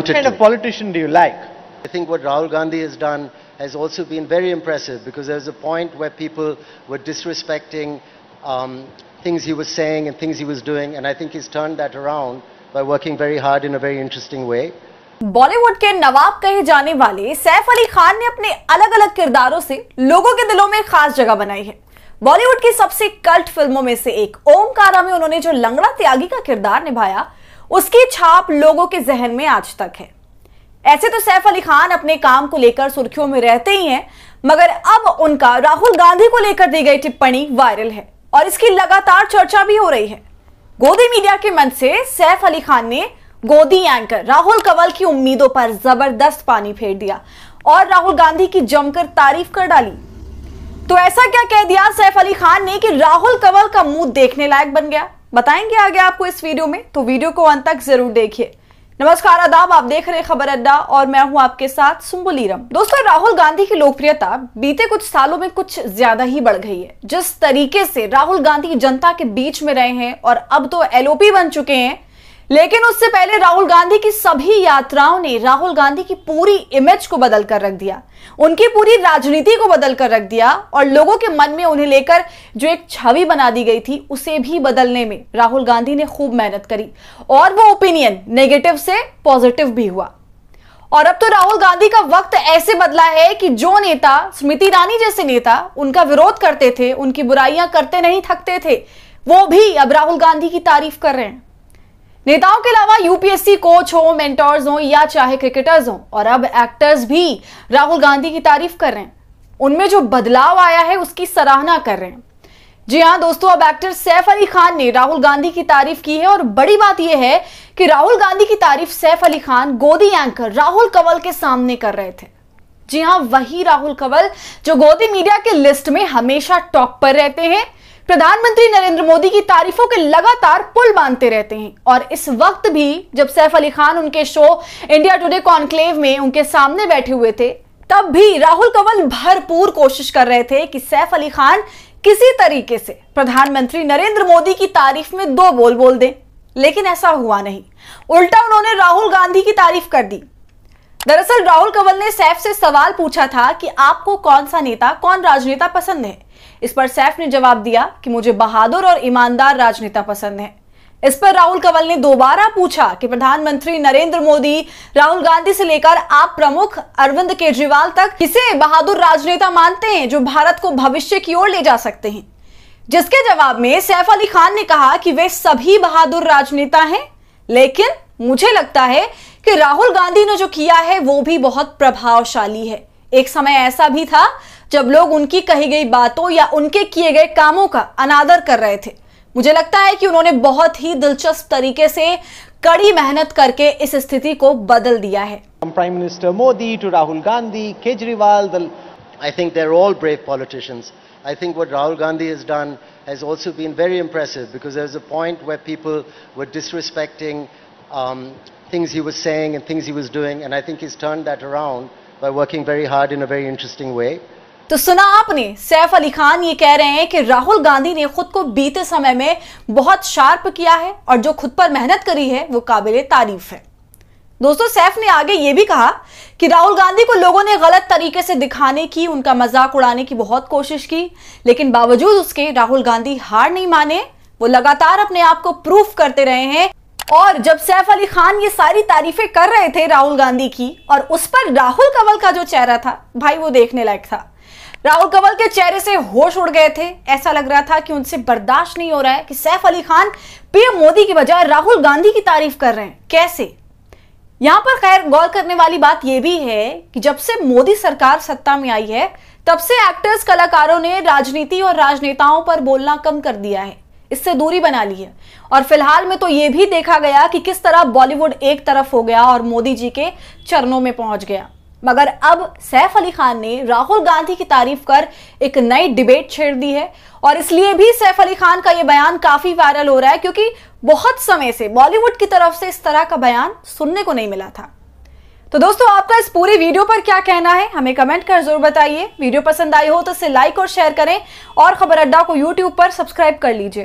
What kind of politician do you like? I think what Rahul Gandhi has done has also been very impressive because there was a point where people were disrespecting um, things he was saying and things he was doing, and I think he's turned that around by working very hard in a very interesting way. Bollywood के नवाब कहे जाने वाले सैफ अली खान ने अपने अलग अलग किरदारों से लोगों के दिलों में खास जगह बनाई है बॉलीवुड की सबसे कल्ट फ़िल्मों में से एक ओमकारा में उन्होंने जो लंगड़ा त्यागी का किरदार निभाया उसकी छाप लोगों के जहन में आज तक है। ऐसे तो सैफ अली खान अपने काम को लेकर सुर्खियों में रहते ही हैं, मगर अब उनका राहुल गांधी को लेकर दी गई टिप्पणी वायरल है और इसकी लगातार चर्चा भी हो रही है। गोदी मीडिया के मंच से सैफ अली खान ने गोदी एंकर राहुल कंवल की उम्मीदों पर ज़बरदस्त पानी फेर दिया और राहुल गांधी की जमकर तारीफ़ कर डाली। तो ऐसा क्या कह दिया सैफ अली खान ने कि राहुल कंवल का मुँह देखने लायक बन गया? बताएँगे आगे आपको इस वीडियो में तो वीडियो को अंत तक ज़रूर देखिए। नमस्कार, आदाब, आप देख रहे खबर अड्डा और मैं हूँ आपके साथ सुम्बुलीरम दोस्तों, राहुल गांधी की लोकप्रियता बीते कुछ सालों में कुछ ज़्यादा ही बढ़ गई है। जिस तरीके से राहुल गांधी जनता के बीच में रहे हैं और अब तो एलओपी बन चुके हैं लेकिन उससे पहले राहुल गांधी की सभी यात्राओं ने राहुल गांधी की पूरी इमेज को बदल कर रख दिया। उनकी पूरी राजनीति को बदल कर रख दिया और लोगों के मन में उन्हें लेकर जो एक छवि बना दी गई थी, उसे भी बदलने में राहुल गांधी ने खूब मेहनत करी और वो ओपिनियन नेगेटिव से पॉजिटिव भी हुआ। और अब तो राहुल गांधी का वक्त ऐसे बदला है कि जो नेता, स्मृति ईरानी जैसे नेता, उनका विरोध करते थे, उनकी बुराइयाँ करते नहीं, थकते थे, वो भी अब राहुल गांधी की तारीफ़ कर रहे हैं। नेताओं के अलावा यूपीएससी कोच हो मेंटर्स हो या चाहे क्रिकेटर्स हो, और अब एक्टर्स भी राहुल गांधी की तारीफ़ कर रहे हैं। उनमें जो बदलाव आया है, उसकी सराहना कर रहे हैं। जी हाँ दोस्तों, अब एक्टर सैफ अली खान ने राहुल गांधी की तारीफ़ की है, और बड़ी बात यह है कि राहुल गांधी की तारीफ़ सैफ अली खान गोदी एंकर राहुल कंवल के सामने कर रहे थे। जी हाँ वही राहुल कंवल जो गोदी मीडिया के लिस्ट में हमेशा टॉप पर रहते हैं। प्रधानमंत्री नरेंद्र मोदी की तारीफों के लगातार पुल बांधते रहते हैं। और इस वक्त भी जब सैफ अली खान उनके शो इंडिया टुडे कॉन्क्लेव में उनके सामने बैठे हुए थे, तब भी राहुल कंवल भरपूर कोशिश कर रहे थे कि सैफ अली खान किसी तरीके से प्रधानमंत्री नरेंद्र मोदी की तारीफ़ में दो बोल बोल दें। लेकिन ऐसा हुआ नहीं। उल्टा उन्होंने राहुल गांधी की तारीफ़ कर दी। दरअसल राहुल कंवल ने सैफ से सवाल पूछा था कि आपको कौन सा नेता, कौन राजनेता पसंद है? इस पर सैफ ने जवाब दिया कि मुझे बहादुर और ईमानदार राजनेता पसंद है। इस पर राहुल कंवल ने दोबारा पूछा कि प्रधानमंत्री नरेंद्र मोदी, राहुल गांधी से लेकर आप प्रमुख अरविंद केजरीवाल तक किसे बहादुर राजनेता मानते हैं जो भारत को भविष्य की ओर ले जा सकते हैं? जिसके जवाब में सैफ अली खान ने कहा कि वे सभी बहादुर राजनेता हैं, लेकिन मुझे लगता है कि राहुल गांधी ने जो किया है वो भी बहुत प्रभावशाली है। एक समय ऐसा भी था जब लोग उनकी कही गई बातों या उनके किए गए कामों का अनादर कर रहे थे। मुझे लगता है कि उन्होंने बहुत ही दिलचस्प तरीके से कड़ी मेहनत करके इस स्थिति को बदल दिया है। Prime minister Modi to Rahul Gandhi Kejriwal I think they're all brave politicians I think what Rahul Gandhi is done has also been very impressive because a point way people were things he was saying and things he was doing, and I think he's turned that around by working very hard in a very interesting way. तो सुना आपने सैफ अली खान ये कह रहे हैं कि राहुल गांधी ने खुद को बीते समय में बहुत शार्प किया है और जो खुद पर मेहनत करी है वो काबिल तारीफ़ है दोस्तों सैफ ने आगे ये भी कहा कि राहुल गांधी को लोगों ने गलत तरीके से दिखाने की उनका मज़ाक उड़ाने की बहुत कोशिश की लेकिन बावजूद उसके राहुल गांधी हार नहीं माने वो लगातार अपने आप को प्रूफ करते रहे हैं और जब सैफ अली खान ये सारी तारीफें कर रहे थे राहुल गांधी की, और उस पर राहुल कंवल का जो चेहरा था, भाई वो देखने लायक था। राहुल कंवल के चेहरे से होश उड़ गए थे। ऐसा लग रहा था कि उनसे बर्दाश्त नहीं हो रहा है कि सैफ अली खान पीएम मोदी की बजाय राहुल गांधी की तारीफ़ कर रहे हैं। कैसे? यहाँ पर खैर गौर करने वाली बात यह भी है कि जब से मोदी सरकार सत्ता में आई है, तब से एक्टर्स कलाकारों ने राजनीति और राजनेताओं पर बोलना कम कर दिया है। इससे दूरी बना ली है। और फ़िलहाल में तो यह भी देखा गया कि किस तरह बॉलीवुड एक तरफ़ हो गया और मोदी जी के चरणों में पहुँच गया। मगर अब सैफ अली खान ने राहुल गांधी की तारीफ़ कर एक नई डिबेट छेड़ दी है। और इसलिए भी सैफ अली खान का यह बयान काफ़ी वायरल हो रहा है, क्योंकि बहुत समय से बॉलीवुड की तरफ़ से इस तरह का बयान सुनने को नहीं मिला था। तो दोस्तों, आपका इस पूरे वीडियो पर क्या कहना है, हमें कमेंट कर ज़रूर बताइए। वीडियो पसंद आई हो तो इसे लाइक और शेयर करें और खबर अड्डा को यूट्यूब पर सब्सक्राइब कर लीजिए।